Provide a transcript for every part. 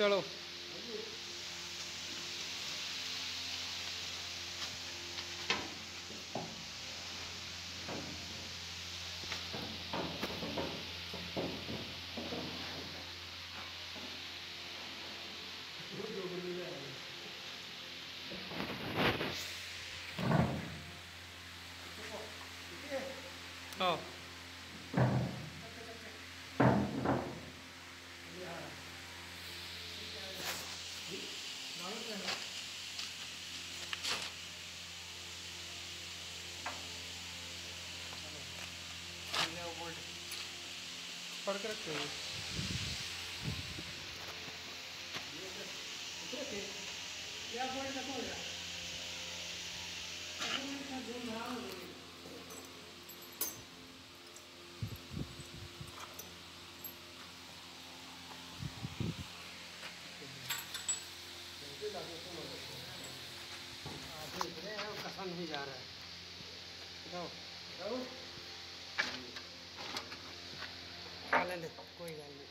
चलो हाँ पढ़ के रखे हुए कसा नहीं जा रहा है जाओ जाओ खा लेने कोई गल नहीं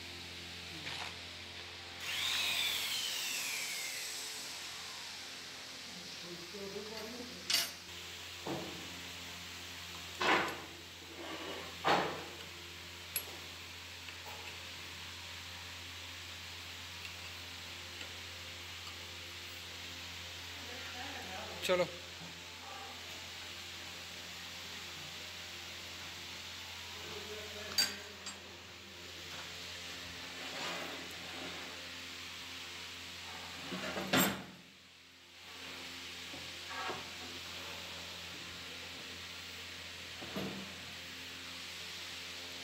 चलो।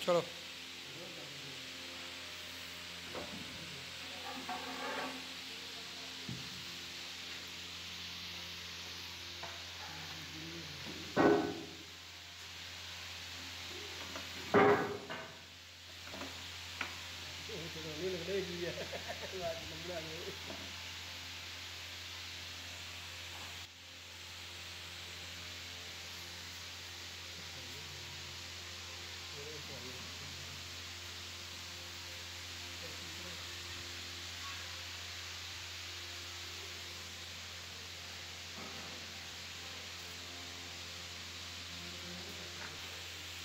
छह हम्म चलो चलो नहीं लग रही है आज लंबा है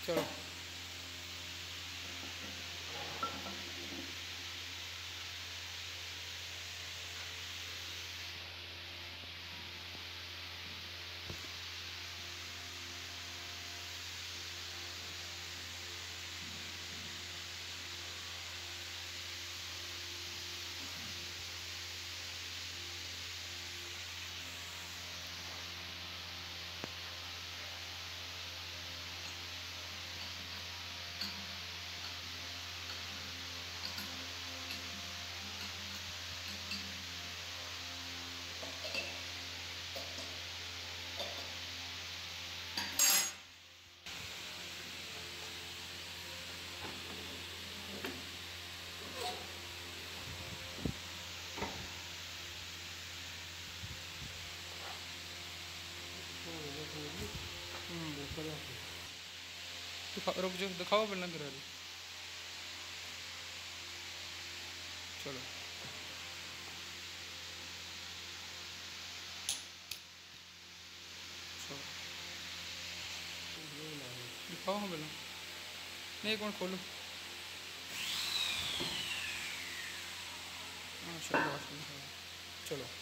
चलो दिखा रुक जाओ, दिखाओ पहले अंदर वाली। चलो। दिखाओ हाँ पहले नहीं मिनट खोलो? हाँ चलो।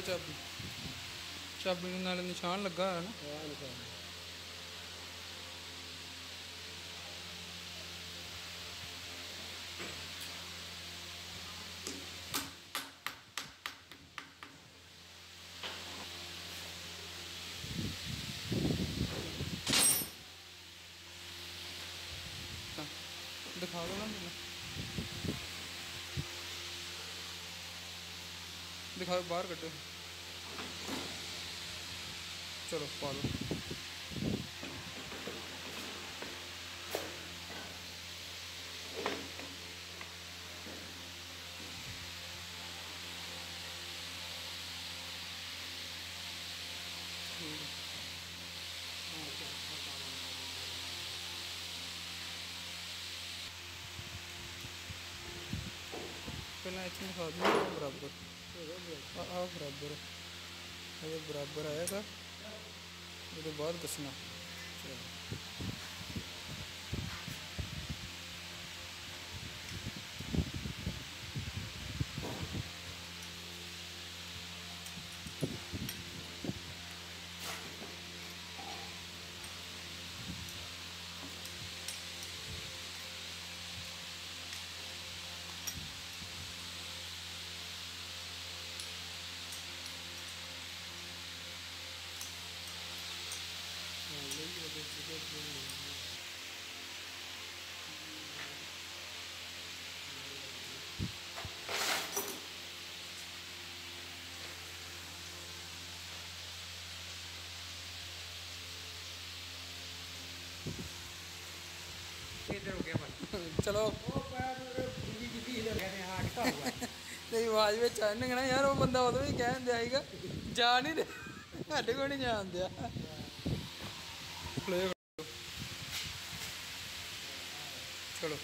चाबी चाबी निशान लगा है ना दिखा दो ना मैंने बाहर instead of बराबर। बराबर आया बराबर आएगा ये तो बहुत कुछ ना ਚਲੋ। ਤੇਰੀ ਆਵਾਜ਼ ਵਿੱਚ ਆਣਗੇ ਨਾ, ਯਾਰ ਉਹ ਬੰਦਾ ਉਦੋਂ ਵੀ ਕਹਿਣ ਦਿਆ ਸੀਗਾ, ਜਾ ਨਹੀਂ ਦੇ ਸਾਡੇ ਕੋਲ ਨਹੀਂ ਜਾਣ ਦਿਆ। ਚਲੋ।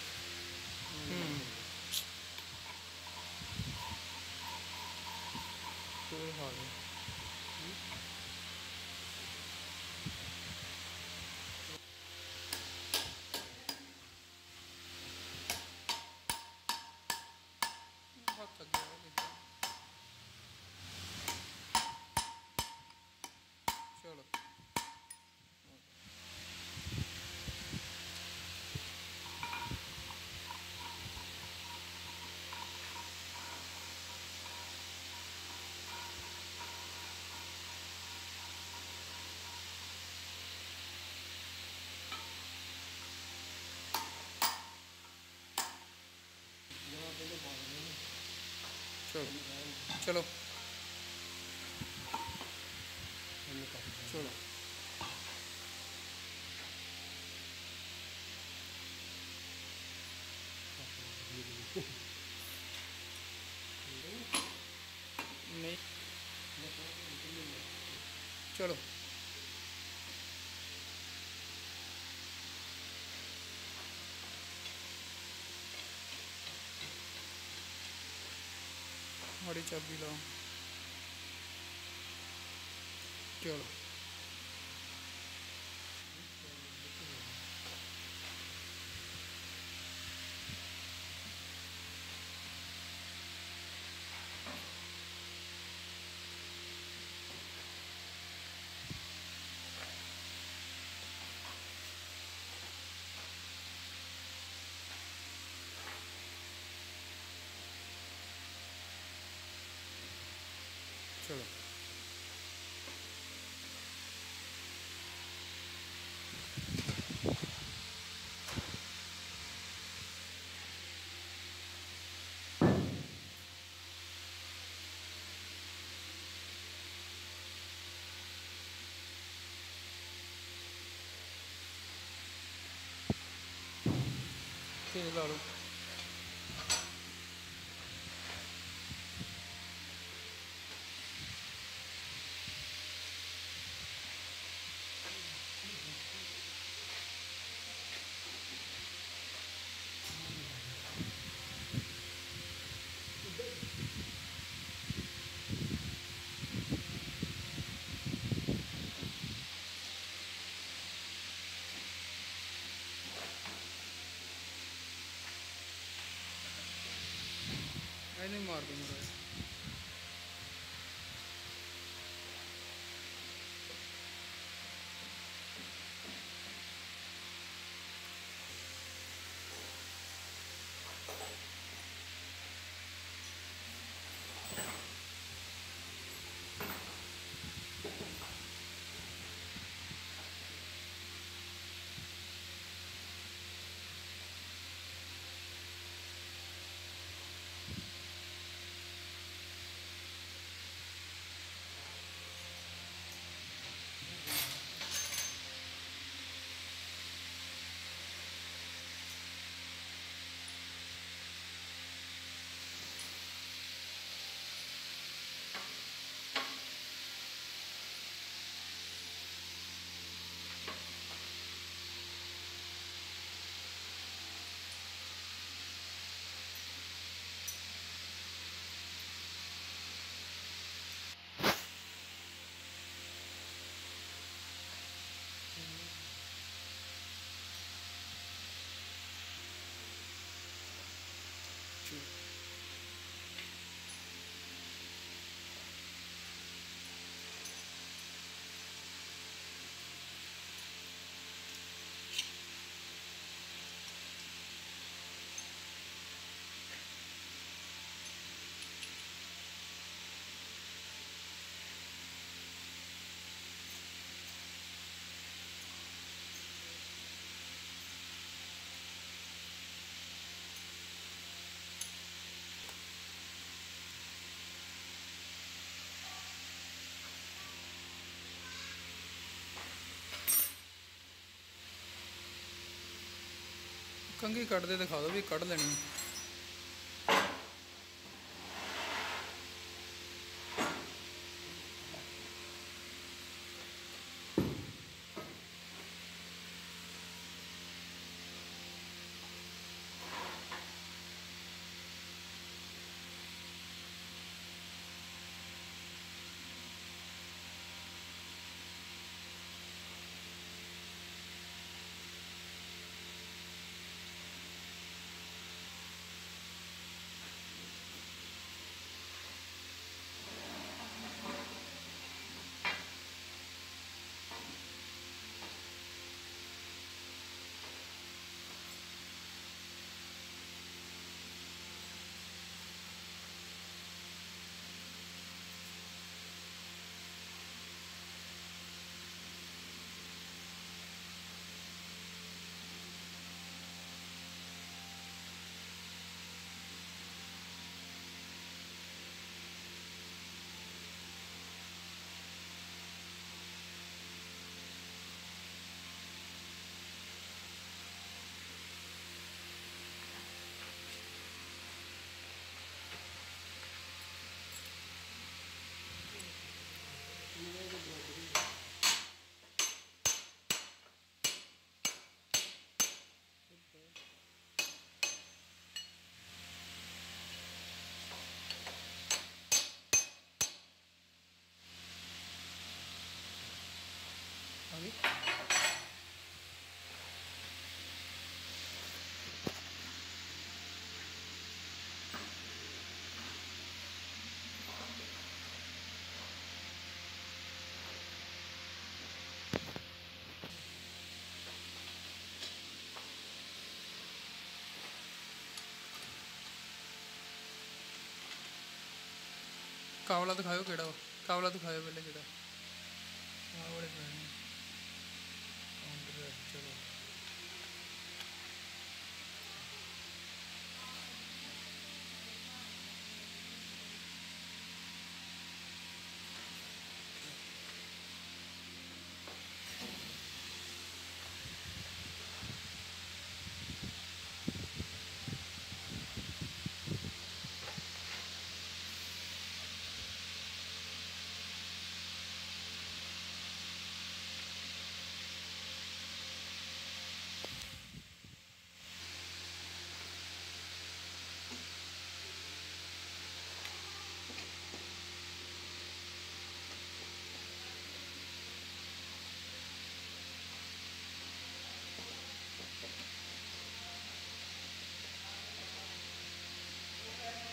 चलो। चलो। नहीं चलो चाबी लाओ चलो 听得到。मैंने मार दूँगा ਕੰਗੀ ਕੱਢਦੇ ਦਿਖਾ ਦਿਓ ਵੀ ਕੱਢ ਲੈਣੀ। कावला तो ਕਿਹੜਾ केड़ा कावला तो खाओ पहले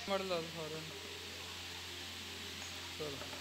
Marlal Harun. Sure.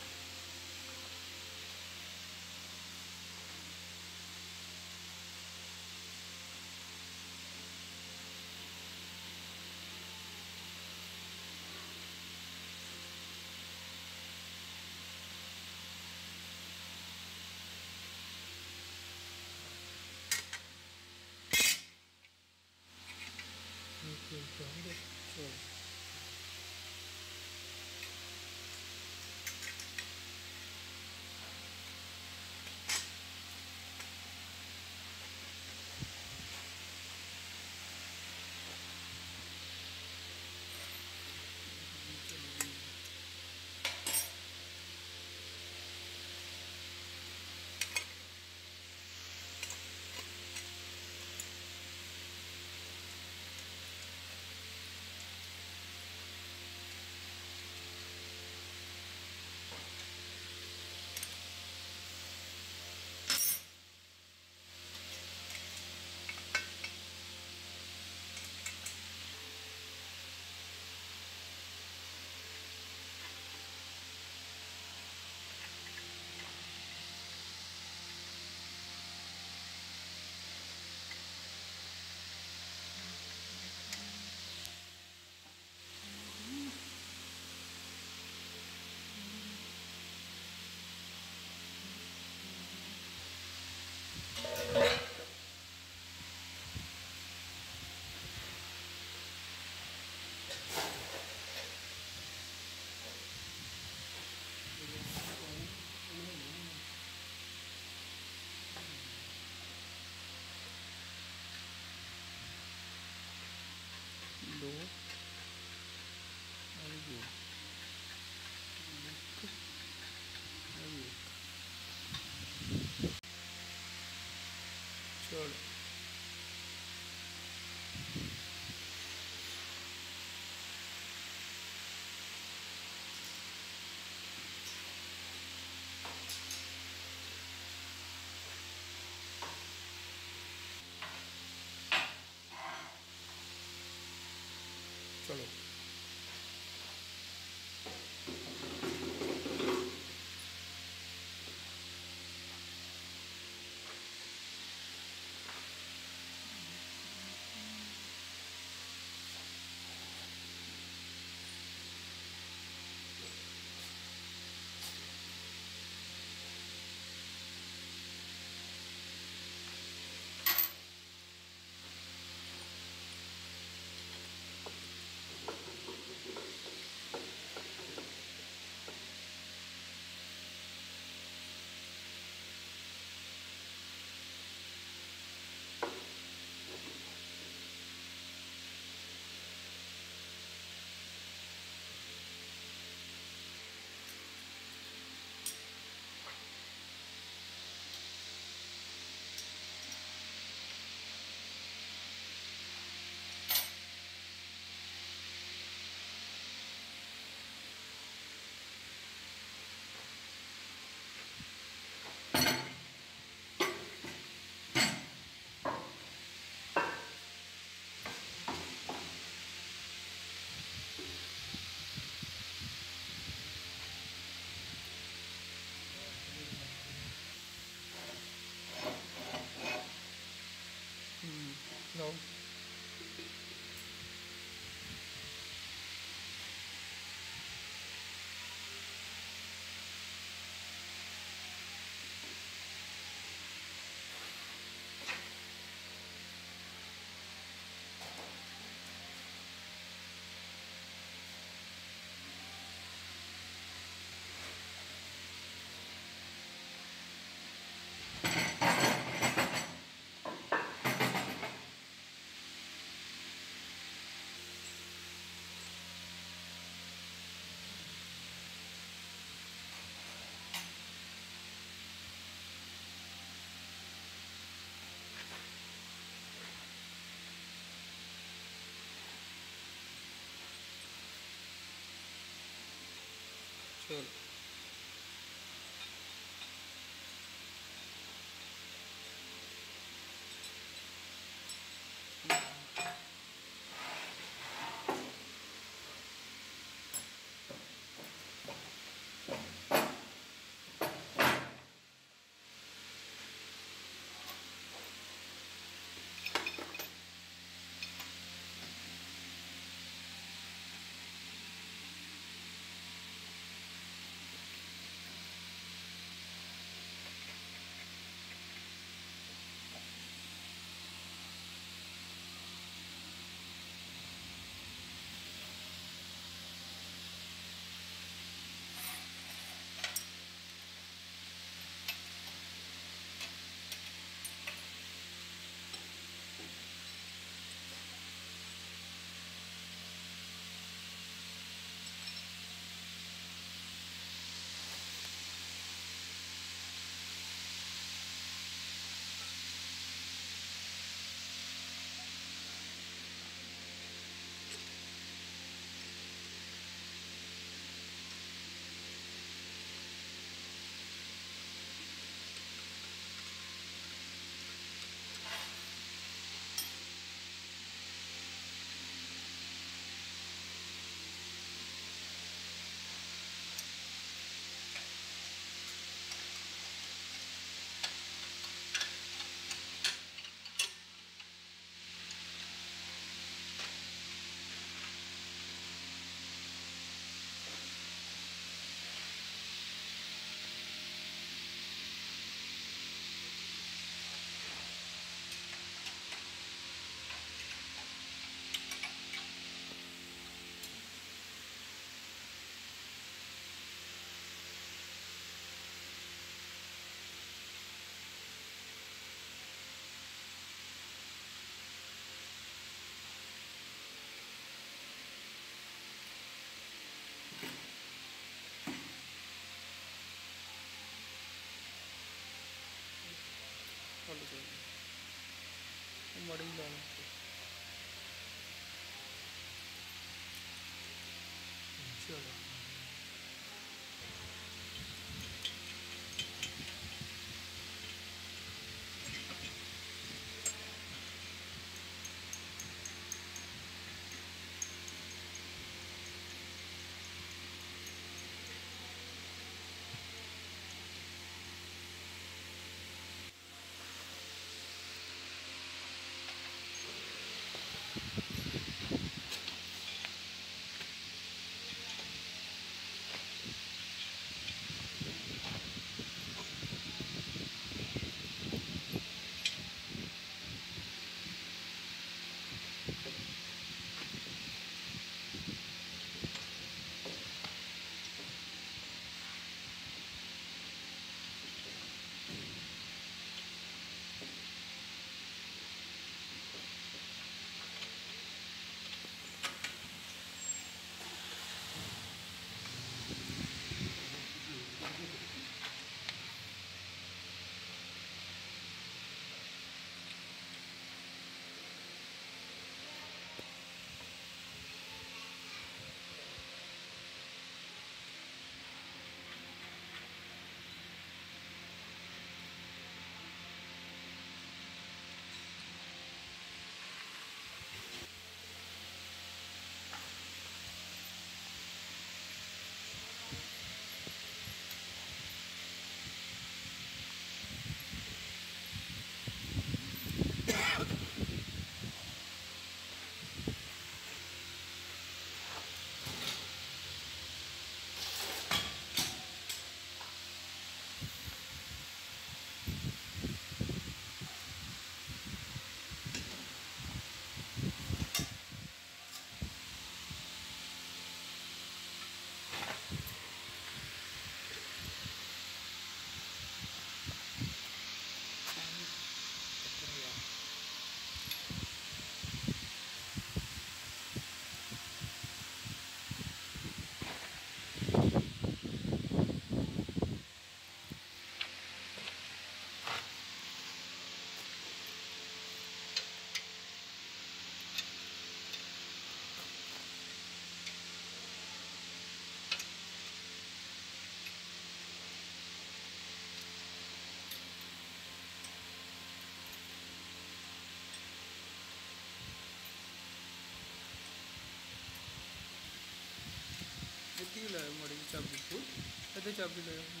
चाबी लगा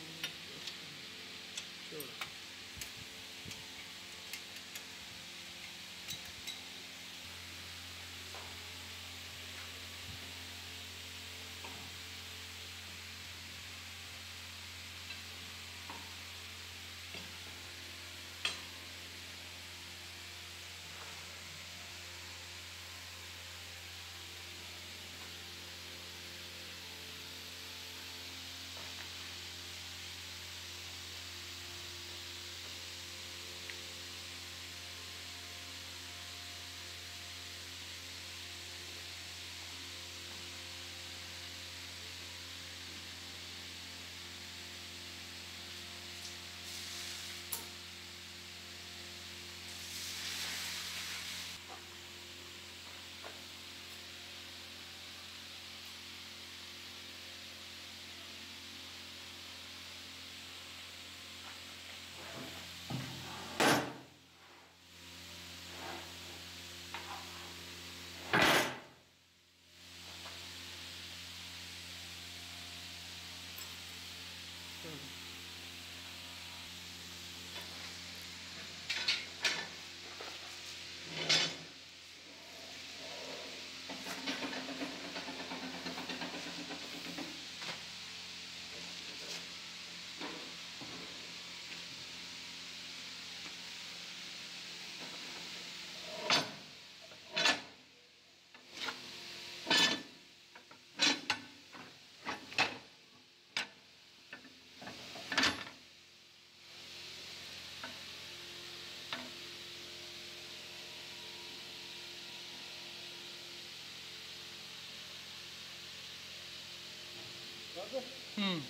嗯。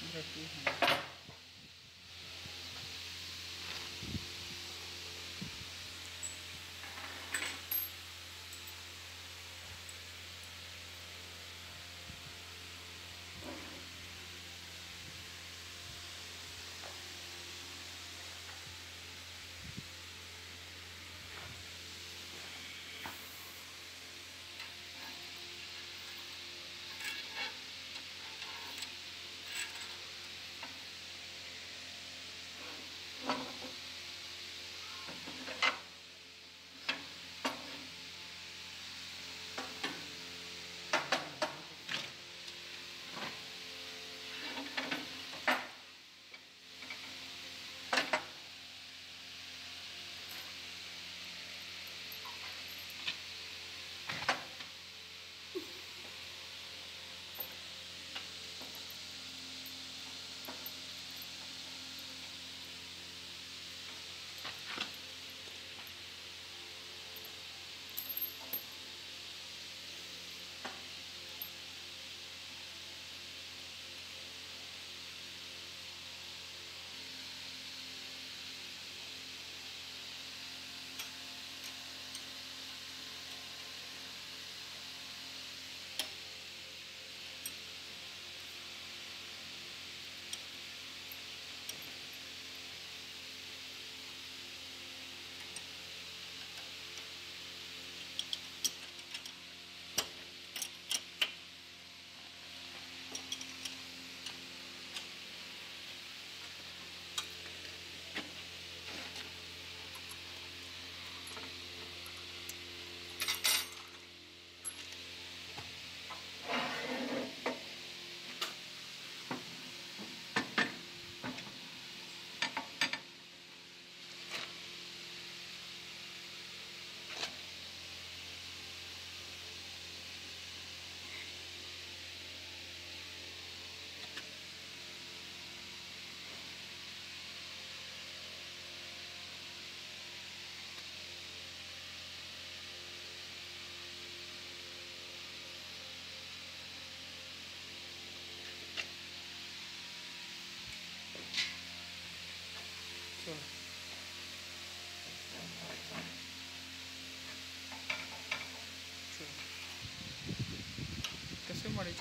你在说什么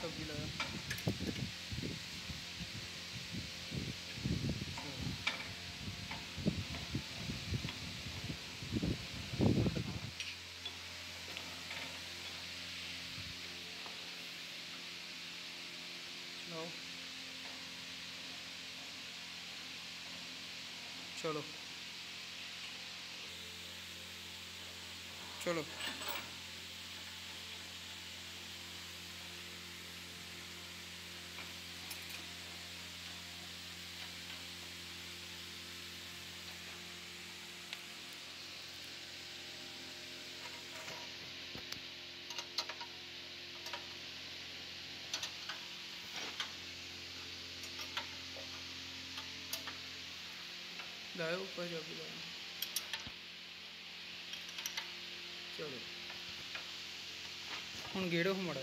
छब्बी लगा चलो। चलो। लाओ ऊपर जो भी लाओ चलो। हम गेड़ो हमारा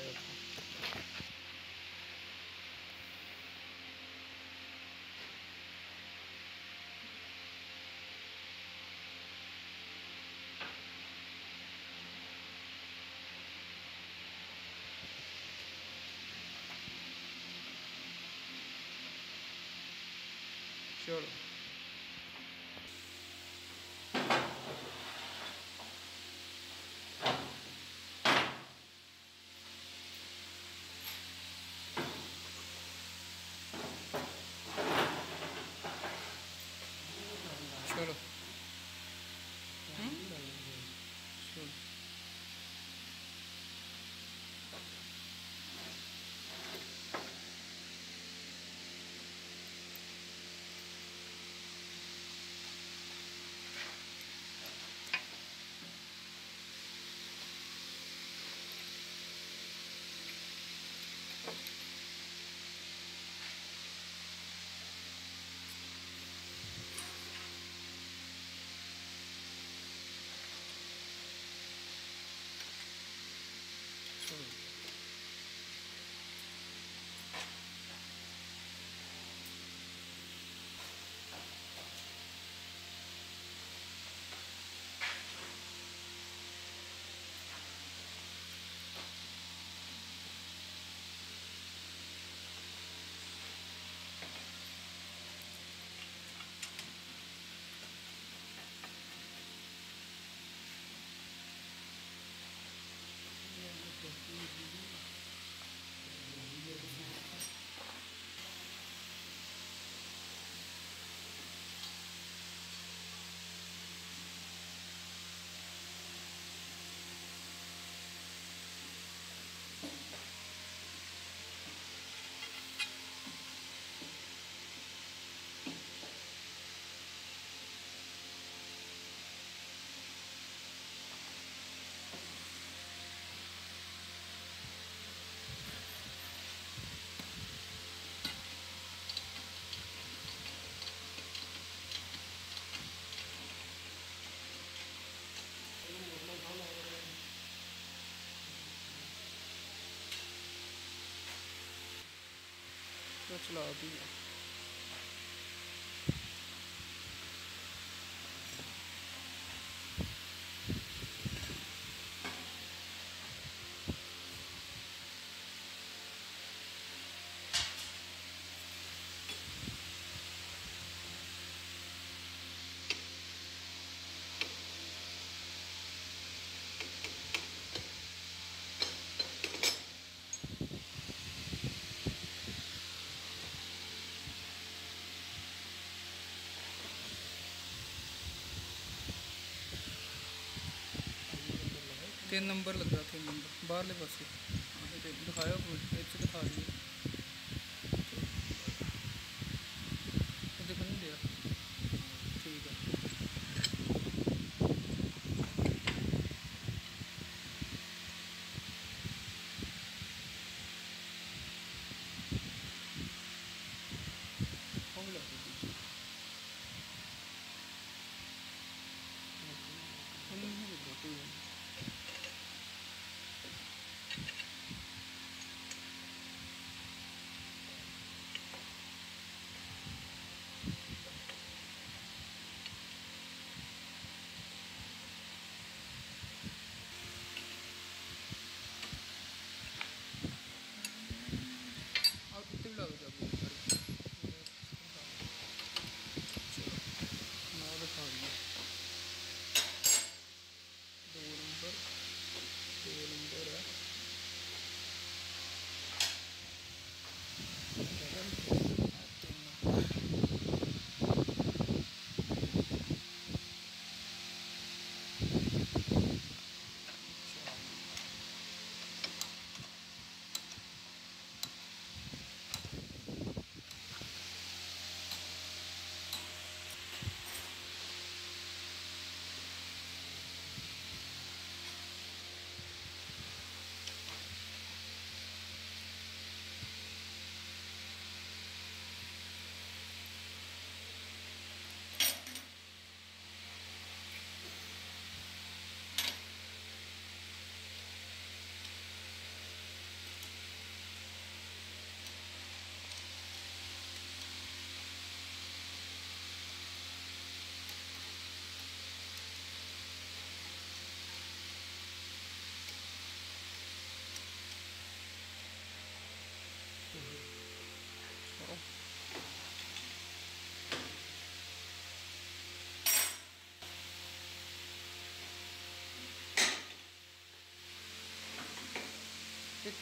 तो चला दी तीन नंबर लगा तीन नंबर। बारे पास दिखाया दिखा दिए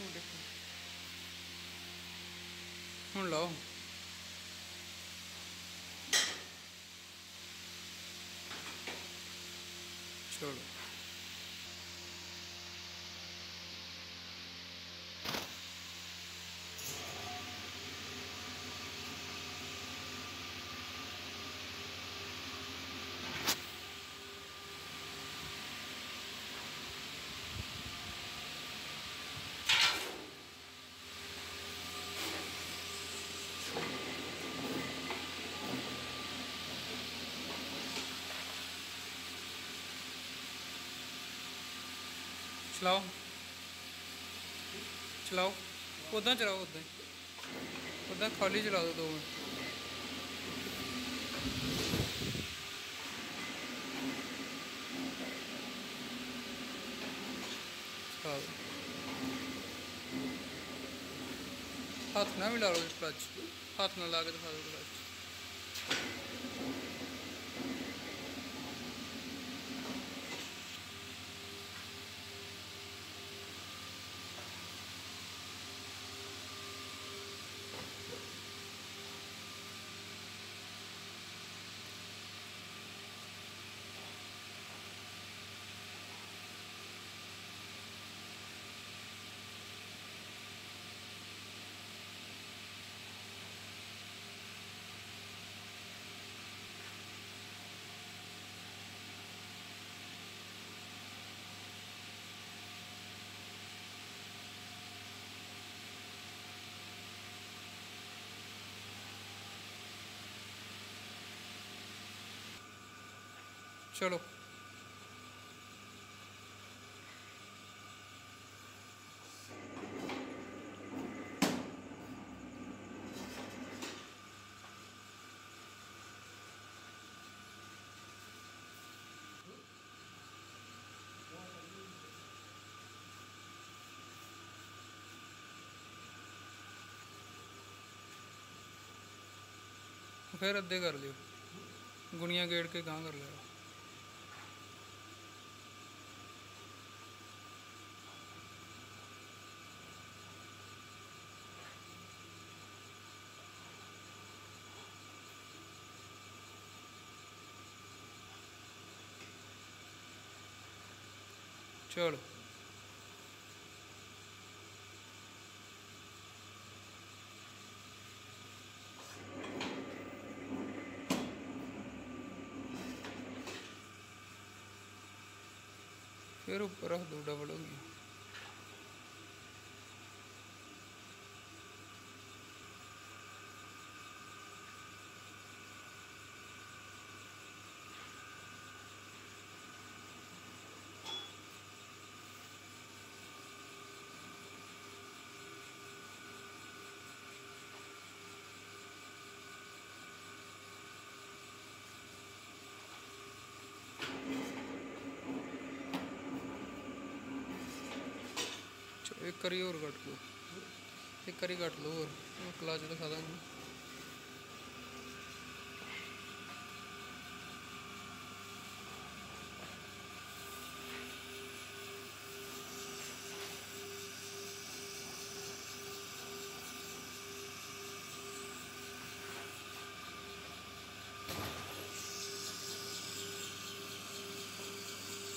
एक मिनट एक मिनट ਹੁਣ चलाओ चलाओ उदा चलाओ उदा उदा खाली चला दो दो मिनट चला दो हाथ ना मिला लो क्लच हाथ ना ला के दिखा दो चलो। फिर अद्धे कर लियो। गुनिया गेड़ के कहाँ कर लिया। चढ़ फिर ऊपर रख दो डबल हो गया। करी और कट लो एक करी कट लो और कलाच दिखा देंगे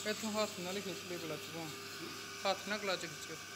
इतों हाथ ना खिंच ले क्लच को हाथ ना कलाच खिंचो